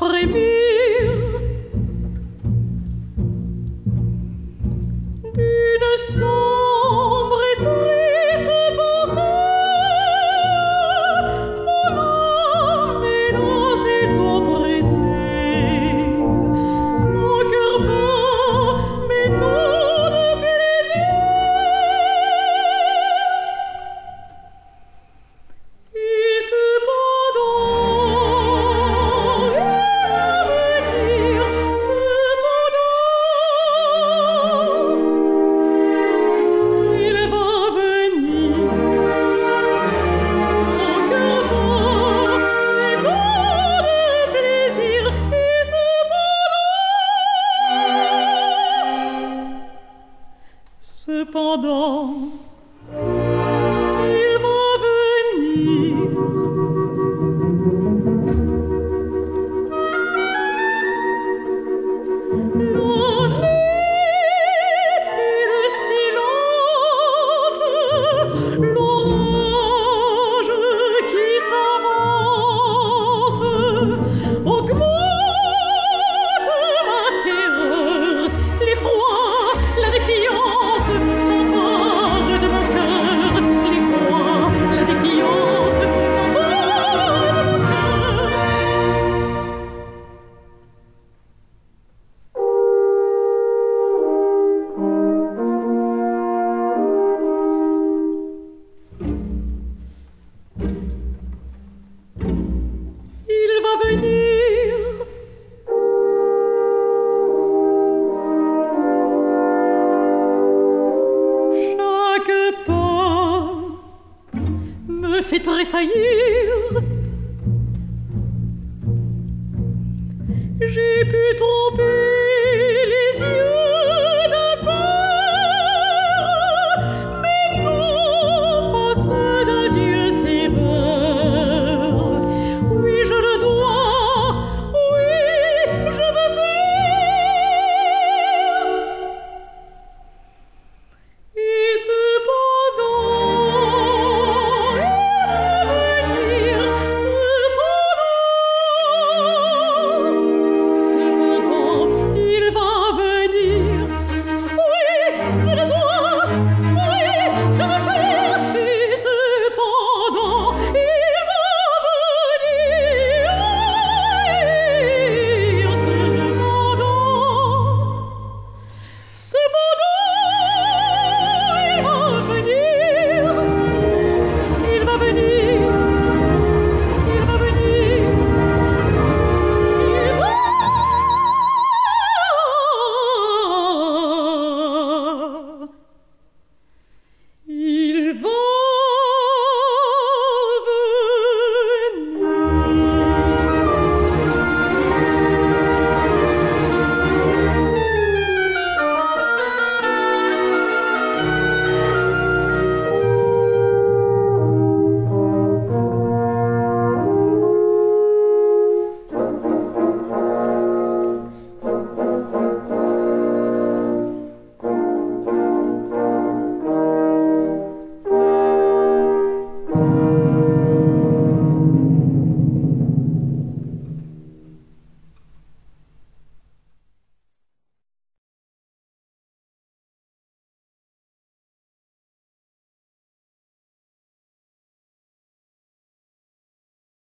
offre mille. Lord. venir chaque pas me fait tressaillir j'ai pu tromper